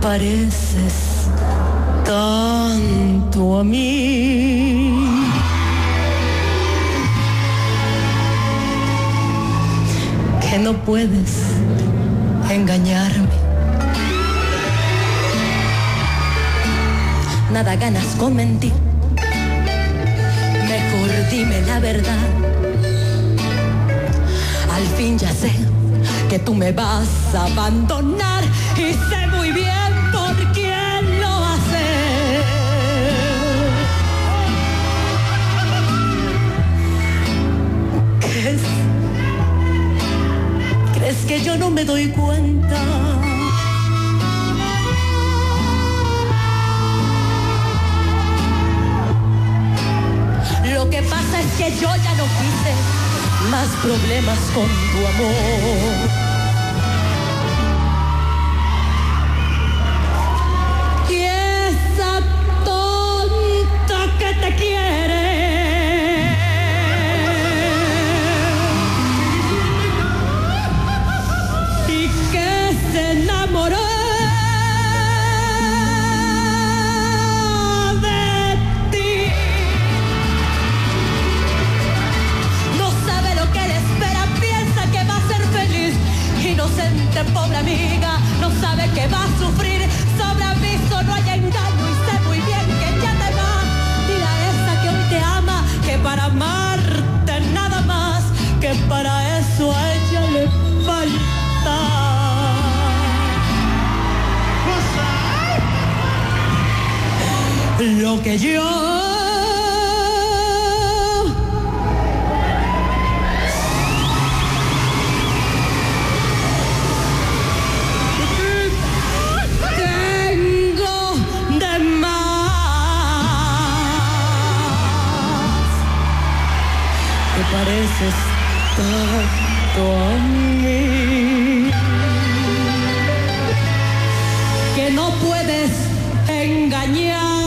pareces tanto a mí. Que no puedes engañarme. Nada ganas con mentir. Mejor dime la verdad. Al fin ya sé que tú me vas a abandonar y ¿Crees? ¿Crees que yo no me doy cuenta? Lo que pasa es que yo ya no quise más problemas con tu amor. Pobre amiga, no sabe que va a sufrir. Sobre aviso no hay Lo que yo tengo de más. Te pareces tanto a mí que no puedes engañar.